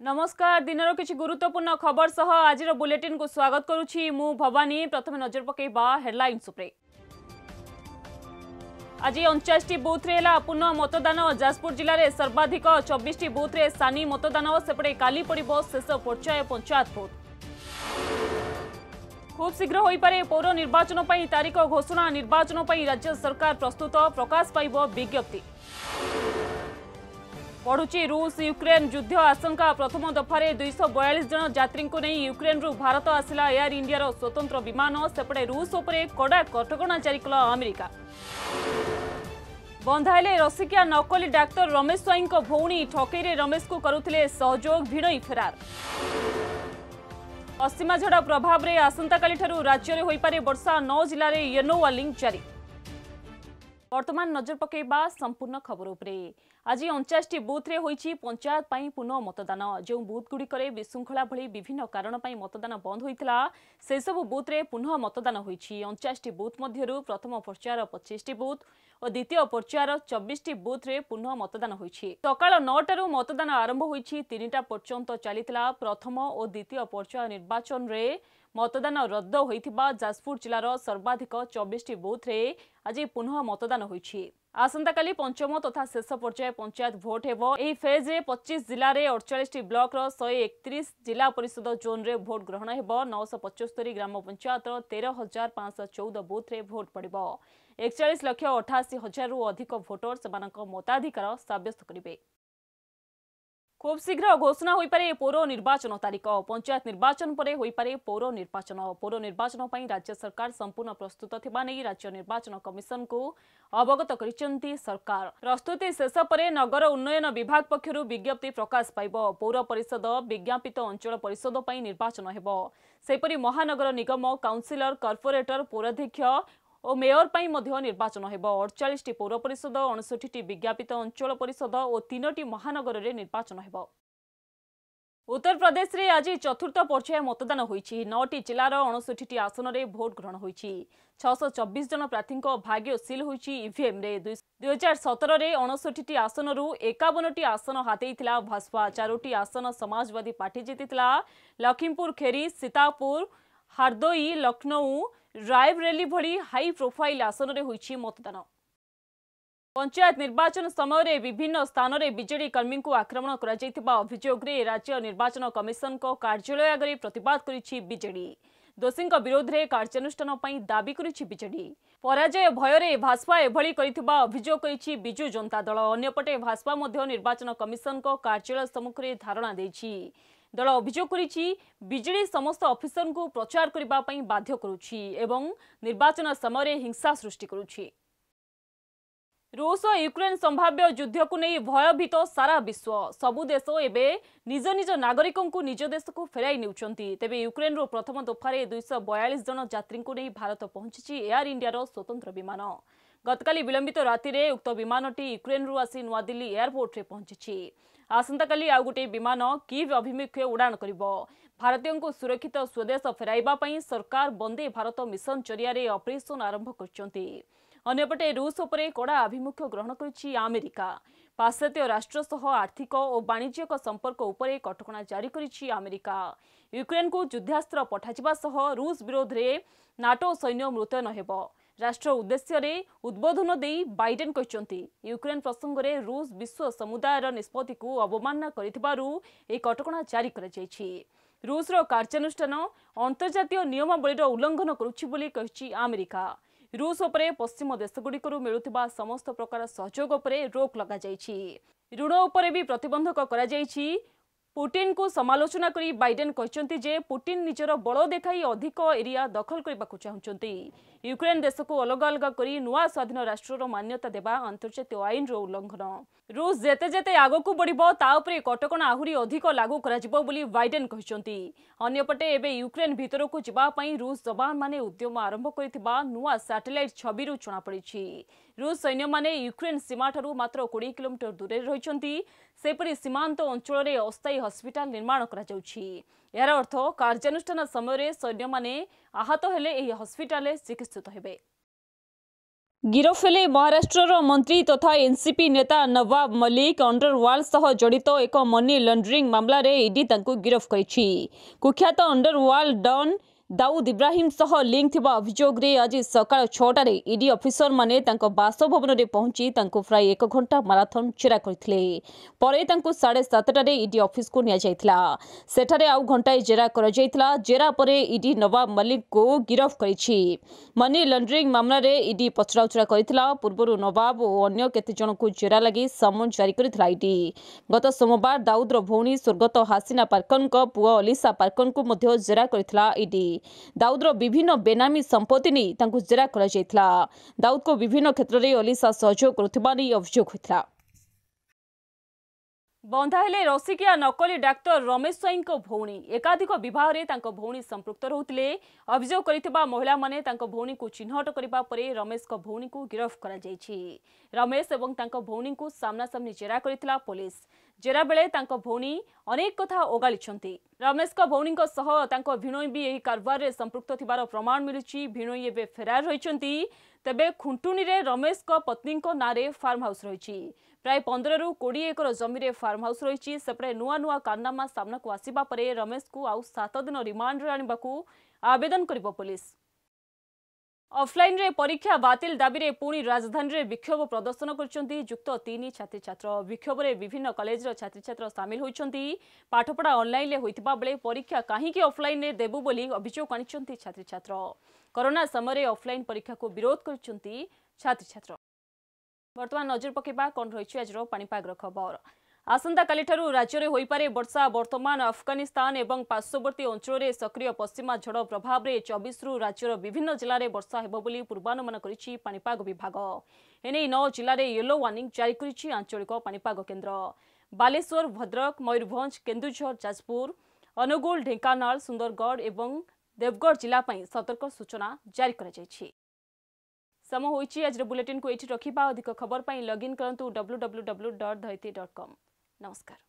ନମସ୍କାର ଦିନର କିଛି ଗୁରୁତ୍ୱପୂର୍ଣ୍ଣ ଖବର ସହ ଆଜିର ବୁଲେଟିନ୍କୁ ସ୍ୱାଗତ କରୁଛି ମୁଁ ଭବାନୀ ପ୍ରଥମେ ନଜର ପକାଇବା ହେଡ୍ଲାଇନ୍ସ ଉପରେ ଆଜି ଅଣଚାଶଟି ବୁଥ୍ରେ ହେଲା ପୁନଃ ମତଦାନ। ଯାଜପୁର ଜିଲ୍ଲାରେ ସର୍ବାଧିକ ଚବିଶଟି ବୁଥ୍ରେ ସାନି ମତଦାନ। ସେପଟେ କାଲି ପଡ଼ିବ ଶେଷ ପର୍ଯ୍ୟାୟ ପଞ୍ଚାୟତ ଭୋଟ୍। ଖୁବ୍ ଶୀଘ୍ର ହୋଇପାରେ ପୌର ନିର୍ବାଚନ ପାଇଁ ତାରିଖ ଘୋଷଣା। ନିର୍ବାଚନ ପାଇଁ ରାଜ୍ୟ ସରକାର ପ୍ରସ୍ତୁତ। ପ୍ରକାଶ ପାଇବ ବିଜ୍ଞପ୍ତି। ବଢ଼ୁଛି ରୁଷ ୟୁକ୍ରେନ୍ ଯୁଦ୍ଧ ଆଶଙ୍କା। ପ୍ରଥମ ଦଫାରେ ଦୁଇଶହ ବୟାଳିଶ ଜଣ ଯାତ୍ରୀଙ୍କୁ ନେଇ ୟୁକ୍ରେନ୍ରୁ ଭାରତ ଆସିଲା ଏୟାର ଇଣ୍ଡିଆର ସ୍ୱତନ୍ତ୍ର ବିମାନ। ସେପଟେ ରୁଷ ଉପରେ କଡ଼ା କଟକଣା ଜାରି କଲା ଆମେରିକା। ବନ୍ଧା ହେଲେ ରସିକିଆ ନକଲି ଡାକ୍ତର ରମେଶ ସ୍ୱାଇଁଙ୍କ ଭଉଣୀ ଠକେଇରେ ରମେଶଙ୍କୁ କରୁଥିଲେ ସହଯୋଗ ଭିଣୋଇ ଫେରାର। ଅସୀମା ପ୍ରଭାବରେ ଆସନ୍ତାକାଲିଠାରୁ ରାଜ୍ୟରେ ହୋଇପାରେ ବର୍ଷା। ନଅ ଜିଲ୍ଲାରେ ୟେନୋ ୱାର୍ଲିଂ ଜାରି। ବର୍ତ୍ତମାନ ନଜର ପକାଇବା ସମ୍ପୂର୍ଣ୍ଣ ଖବର ଉପରେ ଆଜି ଅଣଚାଶଟି ବୁଥରେ ହୋଇଛି ପଞ୍ଚାୟତ ପାଇଁ ପୁନଃ ମତଦାନ ଯେଉଁ ବୁଥଗୁଡ଼ିକରେ ବିଶୃଙ୍ଖଳା ଭଳି ବିଭିନ୍ନ କାରଣ ପାଇଁ ମତଦାନ ବନ୍ଦ ହୋଇଥିଲା ସେସବୁ ବୁଥରେ ପୁନଃ ମତଦାନ ହୋଇଛି ଅଣଚାଶଟି ବୁଥ୍ ମଧ୍ୟରୁ ପ୍ରଥମ ପର୍ଯ୍ୟାୟର ପଚିଶଟି ବୁଥ୍ ଓ ଦ୍ୱିତୀୟ ପର୍ଯ୍ୟାୟର ଚବିଶଟି ବୁଥରେ ପୁନଃ ମତଦାନ ହୋଇଛି। ସକାଳ ନଅଟାରୁ ମତଦାନ ଆରମ୍ଭ ହୋଇଛି ତିନିଟା ପର୍ଯ୍ୟନ୍ତ ଚାଲିଥିଲା ପ୍ରଥମ ଓ ଦ୍ୱିତୀୟ ପର୍ଯ୍ୟାୟ ନିର୍ବାଚନରେ। ମତଦାନ ରଦ୍ଦ ହୋଇଥିବା ଯାଜପୁର ଜିଲ୍ଲାର ସର୍ବାଧିକ ଚବିଶଟି ବୁଥରେ ଆଜି ପୁନଃ ମତଦାନ ହୋଇଛି। ଆସନ୍ତାକାଲି ପଞ୍ଚମ ତଥା ଶେଷ ପର୍ଯ୍ୟାୟ ପଞ୍ଚାୟତ ଭୋଟ ହେବ। ଏହି ଫେଜ୍ରେ ପଚିଶ ଜିଲ୍ଲାରେ ଅଡ଼ଚାଳିଶଟି ବ୍ଲକର ଶହେ ଏକତିରିଶ ଜିଲ୍ଲା ପରିଷଦ ଜୋନ୍ରେ ଭୋଟ ଗ୍ରହଣ ହେବ। ନଅଶହ ପଚସ୍ତରୀ ଗ୍ରାମ ପଞ୍ଚାୟତର ତେର ହଜାର ପାଞ୍ଚଶହ ଚଉଦ ବୁଥରେ ଭୋଟ ପଡ଼ିବ। ଏକଚାଳିଶ ଲକ୍ଷ ଅଠାଅଶୀ ହଜାରରୁ ଅଧିକ ଭୋଟର ସେମାନଙ୍କ ମତାଧିକାର ସାବ୍ୟସ୍ତ କରିବେ। खूब शीघ्र घोषणा पौर निर्वाचन तारिख पंचायत निर्वाचन पौर निर्वाचन पौर निर्वाचन सम्पूर्ण प्रस्तुत कमिसनको अवगत गरिसके नगर उन्नयन विभाग पक्ष विज्ञप्ति प्रकाश पाइबो पौर परिषद विज्ञापित अञ्चल परिषद निर्वाचन हेपर निगम काउन्सिलर कॉर्पोरेटर पौर अध्यक्ष ଓ ମେୟର ପାଇଁ ମଧ୍ୟ ନିର୍ବାଚନ ହେବ। ଅଡ଼ଚାଳିଶଟି ପୌର ପରିଷଦ ଅଣଷଠିଟି ବିଜ୍ଞାପିତ ଅଞ୍ଚଳ ପରିଷଦ ଓ ତିନୋଟି ମହାନଗରରେ ନିର୍ବାଚନ ହେବ। ଉତ୍ତରପ୍ରଦେଶରେ ଆଜି ଚତୁର୍ଥ ପର୍ଯ୍ୟାୟ ମତଦାନ ହୋଇଛି। ନଅଟି ଜିଲ୍ଲାର ଅଣଷଠିଟି ଆସନରେ ଭୋଟ ଗ୍ରହଣ ହୋଇଛି। ଛଅଶହ ଚବିଶ ଜଣ ପ୍ରାର୍ଥୀଙ୍କ ଭାଗ୍ୟ ସିଲ୍ ହୋଇଛି ଇଭିଏମ୍ରେ। ଦୁଇ ହଜାର ସତରରେ ଅଣଷଠିଟି ଆସନରୁ ଏକାବନଟି ଆସନ ହାତେଇଥିଲା ଭାଜପା। ଚାରୋଟି ଆସନ ସମାଜବାଦୀ ପାର୍ଟି ଜିତିଥିଲା। ଲକ୍ଷ୍ମୀପୁର ଖେରି ସୀତାପୁର ହାର୍ଦୋଇ ଲକ୍ଷ୍ନୌ ରାୟବରେଲି ଭଳି ହାଇ ପ୍ରୋଫାଇଲ୍ ଆସନରେ ହୋଇଛି ମତଦାନ। ପଞ୍ଚାୟତ ନିର୍ବାଚନ ସମୟରେ ବିଭିନ୍ନ ସ୍ଥାନରେ ବିଜେଡି କର୍ମୀଙ୍କୁ ଆକ୍ରମଣ କରାଯାଇଥିବା ଅଭିଯୋଗରେ ରାଜ୍ୟ ନିର୍ବାଚନ କମିଶନଙ୍କ କାର୍ଯ୍ୟାଳୟ ଆଗରେ ପ୍ରତିବାଦ କରିଛି ବିଜେଡି। ଦୋଷୀଙ୍କ ବିରୋଧରେ କାର୍ଯ୍ୟାନୁଷ୍ଠାନ ପାଇଁ ଦାବି କରିଛି ବିଜେଡି। ପରାଜୟ ଭୟରେ ଭାଜପା ଏଭଳି କରିଥିବା ଅଭିଯୋଗ କରିଛି ବିଜୁ ଜନତା ଦଳ। ଅନ୍ୟପଟେ ଭାଜପା ମଧ୍ୟ ନିର୍ବାଚନ କମିଶନଙ୍କ କାର୍ଯ୍ୟାଳୟ ସମ୍ମୁଖରେ ଧାରଣା ଦେଇଛି। ଦଳ ଅଭିଯୋଗ କରିଛି ବିଜେଡି ସମସ୍ତ ଅଫିସରଙ୍କୁ ପ୍ରଚାର କରିବା ପାଇଁ ବାଧ୍ୟ କରୁଛି ଏବଂ ନିର୍ବାଚନ ସମୟରେ ହିଂସା ସୃଷ୍ଟି କରୁଛି। ରୁଷ ଓ ୟୁକ୍ରେନ ସମ୍ଭାବ୍ୟ ଯୁଦ୍ଧକୁ ନେଇ ଭୟଭୀତ ସାରା ବିଶ୍ୱ। ସବୁ ଦେଶ ଏବେ ନିଜ ନିଜ ନାଗରିକଙ୍କୁ ନିଜ ଦେଶକୁ ଫେରାଇ ନେଉଛନ୍ତି। ତେବେ ୟୁକ୍ରେନରୁ ପ୍ରଥମ ଦଫାରେ ଦୁଇଶହ ବୟାଳିଶ ଜଣ ଯାତ୍ରୀଙ୍କୁ ନେଇ ଭାରତ ପହଞ୍ଚିଛି ଏୟାର ଇଣ୍ଡିଆର ସ୍ୱତନ୍ତ୍ର ବିମାନ। ଗତକାଲି ବିଳମ୍ବିତ ରାତିରେ ଉକ୍ତ ବିମାନଟି ୟୁକ୍ରେନରୁ ଆସି ନୂଆଦିଲ୍ଲୀ ଏୟାରପୋର୍ଟରେ ପହଞ୍ଚିଛି। ଆସନ୍ତାକାଲି ଆଉ ଗୋଟିଏ ବିମାନ କିଭ୍ ଅଭିମୁଖେ ଉଡ଼ାଣ କରିବ? ଭାରତୀୟଙ୍କୁ ସୁରକ୍ଷିତ ସ୍ୱଦେଶ ଫେରାଇବା ପାଇଁ ସରକାର ବନ୍ଦେ ଭାରତ ମିଶନ ଜରିଆରେ ଅପରେସନ ଆରମ୍ଭ କରିଛନ୍ତି। ଅନ୍ୟପଟେ ରୁଷ ଉପରେ କଡ଼ା ଆଭିମୁଖ୍ୟ ଗ୍ରହଣ କରିଛି ଆମେରିକା। ପାଶ୍ଚାତ୍ୟ ରାଷ୍ଟ୍ର ସହ ଆର୍ଥିକ ଓ ବାଣିଜ୍ୟିକ ସମ୍ପର୍କ ଉପରେ କଟକଣା ଜାରି କରିଛି ଆମେରିକା। ୟୁକ୍ରେନକୁ ଯୁଦ୍ଧାସ୍ତ୍ର ପଠାଯିବା ସହ ରୁଷ ବିରୋଧରେ ନାଟୋ ସୈନ୍ୟ ମୁତୟନ ହେବ। ରାଷ୍ଟ୍ର ଉଦ୍ଦେଶ୍ୟରେ ଉଦ୍ବୋଧନ ଦେଇ ବାଇଡେନ୍ କହିଛନ୍ତି ୟୁକ୍ରେନ ପ୍ରସଙ୍ଗରେ ରୁଷ ବିଶ୍ୱ ସମୁଦାୟର ନିଷ୍ପତ୍ତିକୁ ଅବମାନନା କରିଥିବାରୁ ଏହି କଟକଣା ଜାରି କରାଯାଇଛି ରୁଷର କାର୍ଯ୍ୟାନୁଷ୍ଠାନ ଅନ୍ତର୍ଜାତୀୟ ନିୟମାବଳୀର ଉଲ୍ଲଂଘନ କରୁଛି ବୋଲି କହିଛି ଆମେରିକା ରୁଷ ଉପରେ ପଶ୍ଚିମ ଦେଶଗୁଡ଼ିକରୁ ମିଳୁଥିବା ସମସ୍ତ ପ୍ରକାର ସହଯୋଗ ଉପରେ ରୋକ୍ ଲଗାଯାଇଛି ଋଣ ଉପରେ ବି ପ୍ରତିବନ୍ଧକ କରାଯାଇଛି ପୁଟିନଙ୍କୁ ସମାଲୋଚନା କରି ବାଇଡେନ୍ କହିଛନ୍ତି ଯେ ପୁଟିନ ନିଜର ବଳ ଦେଖାଇ ଅଧିକ ଏରିଆ ଦଖଲ କରିବାକୁ ଚାହୁଁଛନ୍ତି ୟୁକ୍ରେନ ଦେଶକୁ ଅଲଗା ଅଲଗା କରି ନୂଆ ସ୍ୱାଧୀନ ରାଷ୍ଟ୍ରର ମାନ୍ୟତା ଦେବା ଅନ୍ତର୍ଜାତୀୟ ଆଇନର ଉଲ୍ଲଂଘନ ରୁଷ ଯେତେ ଯେତେ ଆଗକୁ ବଢ଼ିବ ତା ଉପରେ କଟକଣା ଆହୁରି ଅଧିକ ଲାଗୁ କରାଯିବ ବୋଲି ବାଇଡେନ୍ କହିଛନ୍ତି। ଅନ୍ୟପଟେ ଏବେ ୟୁକ୍ରେନ ଭିତରକୁ ଯିବା ପାଇଁ ରୁଷ ଯବାନମାନେ ଉଦ୍ୟମ ଆରମ୍ଭ କରିଥିବା ନୂଆ ସାଟେଲାଇଟ୍ ଛବିରୁ ଜଣାପଡ଼ିଛି। ରୁଷ ସୈନ୍ୟମାନେ ୟୁକ୍ରେନ ସୀମାଠାରୁ ମାତ୍ର କୋଡ଼ିଏ କିଲୋମିଟର ଦୂରରେ ରହିଛନ୍ତି। ସେପରି ସୀମାନ୍ତ ଅଞ୍ଚଳରେ ଅସ୍ଥାୟୀ ହସ୍ପିଟାଲ ନିର୍ମାଣ କରାଯାଉଛି। ଏହାର ଅର୍ଥ କାର୍ଯ୍ୟାନୁଷ୍ଠାନ ସମୟରେ ସୈନ୍ୟମାନେ ଆହତ ହେଲେ ଏହି ହସ୍ପିଟାଲରେ ଚିକିତ୍ସିତ ହେବେ। ଗିରଫ ହେଲେ ମହାରାଷ୍ଟ୍ରର ମନ୍ତ୍ରୀ ତଥା ଏନ୍ସିପି ନେତା ନବାବ ମଲ୍ଲିକ ଅଣ୍ଡରୱାର୍ଲ୍ଡ ସହ ଜଡ଼ିତ ଏକ ମନି ଲଣ୍ଡରିଂ ମାମଲାରେ ଇଡି ତାଙ୍କୁ ଗିରଫ କରିଛି। କୁଖ୍ୟାତ ଅଣ୍ଡରୱାର୍ଲ୍ଡ ଡନ୍ ଦାଉଦ ଇବ୍ରାହିମ ସହ ଲିଙ୍କ ଥିବା ଅଭିଯୋଗରେ ଆଜି ସକାଳ ଛଅଟାରେ ଇଡି ଅଫିସରମାନେ ତାଙ୍କ ବାସଭବନରେ ପହଞ୍ଚି ତାଙ୍କୁ ପ୍ରାୟ ଏକ ଘଣ୍ଟା ମାରାଥନ ଜେରା କରିଥିଲେ ପରେ ତାଙ୍କୁ ସାଢ଼େ ସାତଟାରେ ଇଡି ଅଫିସକୁ ନିଆଯାଇଥିଲା ସେଠାରେ ଆଉ ଘଣ୍ଟାଏ ଜେରା କରାଯାଇଥିଲା ଜେରା ପରେ ଇଡି ନବାବ ମଲ୍ଲିକଙ୍କୁ ଗିରଫ କରିଛି ମନି ଲଣ୍ଡରିଂ ମାମଲାରେ ଇଡି ପଚରାଉଚରା କରିଥିଲା ପୂର୍ବରୁ ନବାବ ଓ ଅନ୍ୟ କେତେଜଣଙ୍କୁ ଜେରା ଲାଗି ସମନ ଜାରି କରିଥିଲା ଇଡି ଗତ ସୋମବାର ଦାଉଦର ଭଉଣୀ ସ୍ୱର୍ଗତ ହାସିନା ପାର୍କରଙ୍କ ପୁଅ ଅଲିସା ପାର୍କରଙ୍କୁ ମଧ୍ୟ ଜେରା କରିଥିଲା ଇଡି ଦାଉଦର ବିଭିନ୍ନ ବେନାମୀ ସମ୍ପତ୍ତି ନେଇ ତାଙ୍କୁ ଜେରା କରାଯାଇଥିଲା। ଦାଉଦକୁ ବିଭିନ୍ନ କ୍ଷେତ୍ରରେ ଅଲିସା ସହଯୋଗ କରୁଥିବା ନେଇ ଅଭିଯୋଗ ହୋଇଥିଲା। ବନ୍ଧା ହେଲେ ରସିକିଆ ନକଲି ଡାକ୍ତର ରମେଶ ସ୍ୱାଇଁଙ୍କ ଭଉଣୀ। ଏକାଧିକ ବିବାହରେ ତାଙ୍କ ଭଉଣୀ ସମ୍ପୃକ୍ତ ରହୁଥିଲେ। ଅଭିଯୋଗ କରିଥିବା ମହିଳାମାନେ ତାଙ୍କ ଭଉଣୀକୁ ଚିହ୍ନଟ କରିବା ପରେ ରମେଶଙ୍କ ଭଉଣୀକୁ ଗିରଫ କରାଯାଇଛି। ରମେଶ ଏବଂ ତାଙ୍କ ଭଉଣୀଙ୍କୁ ସାମ୍ନାସାମ୍ନି ଜେରା କରିଥିଲା ପୋଲିସ। ଜେରା ବେଳେ ତାଙ୍କ ଭଉଣୀ ଅନେକ କଥା ଓଗାଳିଛନ୍ତି। ରମେଶଙ୍କ ଭଉଣୀଙ୍କ ସହ ତାଙ୍କ ଭିଣୋଇ ବି ଏହି କାରବାରରେ ସମ୍ପୃକ୍ତ ଥିବାର ପ୍ରମାଣ ମିଳୁଛି। ଭିଣୋଇ ଏବେ ଫେରାର ରହିଛନ୍ତି ତେବେ ଖୁଣ୍ଟୁଣିରେ ରମେଶଙ୍କ ପତ୍ନୀଙ୍କ ନାଁରେ ଫାର୍ମ ହାଉସ୍ ରହିଛି। ପ୍ରାୟ ପନ୍ଦରରୁ କୋଡ଼ିଏ ଏକର ଜମିରେ ଫାର୍ମ ହାଉସ୍ ରହିଛି। ସେପଟେ ନୂଆ ନୂଆ କାରନାମା ସାମ୍ନାକୁ ଆସିବା ପରେ ରମେଶଙ୍କୁ ଆଉ ସାତ ଦିନ ରିମାଣ୍ଡରେ ଆଣିବାକୁ ଆବେଦନ କରିବ ପୋଲିସ। ଅଫଲାଇନ୍ରେ ପରୀକ୍ଷା ବାତିଲ ଦାବିରେ ପୁଣି ରାଜଧାନୀରେ ବିକ୍ଷୋଭ ପ୍ରଦର୍ଶନ କରିଛନ୍ତି ଯୁକ୍ତ ତିନି ଛାତ୍ରୀଛାତ୍ର। ବିକ୍ଷୋଭରେ ବିଭିନ୍ନ କଲେଜର ଛାତ୍ରୀଛାତ୍ର ସାମିଲ ହୋଇଛନ୍ତି। ପାଠପଢ଼ା ଅନଲାଇନ୍ରେ ହୋଇଥିବା ବେଳେ ପରୀକ୍ଷା କାହିଁକି ଅଫଲାଇନ୍ରେ ଦେବୁ ବୋଲି ଅଭିଯୋଗ ଆଣିଛନ୍ତି ଛାତ୍ରୀଛାତ୍ର। କରୋନା ସମୟରେ ଅଫଲାଇନ୍ ପରୀକ୍ଷାକୁ ବିରୋଧ କରିଛନ୍ତି ଛାତ୍ରୀଛାତ୍ର। ବର୍ତ୍ତମାନ ନଜର ପକାଇବା କ'ଣ ରହିଛି ଆଜିର ପାଣିପାଗର ଖବର? ଆସନ୍ତାକାଲିଠାରୁ ରାଜ୍ୟରେ ହୋଇପାରେ ବର୍ଷା। ବର୍ତ୍ତମାନ ଆଫଗାନିସ୍ତାନ ଏବଂ ପାର୍ଶ୍ୱବର୍ତ୍ତୀ ଅଞ୍ଚଳରେ ସକ୍ରିୟ ପଶ୍ଚିମା ଝଡ଼ ପ୍ରଭାବରେ ଚବିଶରୁ ରାଜ୍ୟର ବିଭିନ୍ନ ଜିଲ୍ଲାରେ ବର୍ଷା ହେବ ବୋଲି ପୂର୍ବାନୁମାନ କରିଛି ପାଣିପାଗ ବିଭାଗ। ଏନେଇ ନଅ ଜିଲ୍ଲାରେ ୟେଲୋ ୱାର୍ଣ୍ଣିଂ ଜାରି କରିଛି ଆଞ୍ଚଳିକ ପାଣିପାଗ କେନ୍ଦ୍ର। ବାଲେଶ୍ୱର ଭଦ୍ରକ ମୟୂରଭଞ୍ଜ କେନ୍ଦୁଝର ଯାଜପୁର ଅନୁଗୁଳ ଢେଙ୍କାନାଳ ସୁନ୍ଦରଗଡ଼ ଏବଂ ଦେବଗଡ଼ ଜିଲ୍ଲା ପାଇଁ ସତର୍କ ସୂଚନା ଜାରି କରାଯାଇଛି। ସମୟ ହୋଇଛି। ଆଜିର ବୁଲେଟିନ୍କୁ ଏଇଠି ରଖିବା। ଅଧିକ ଖବର ପାଇଁ ଲଗ୍ଇନ୍ କରନ୍ତୁ W W W dot Dharitri dot com ନମସ୍କାର